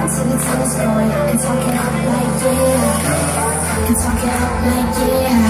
To the your toes And talk it up like yeah. And talk it up like yeah.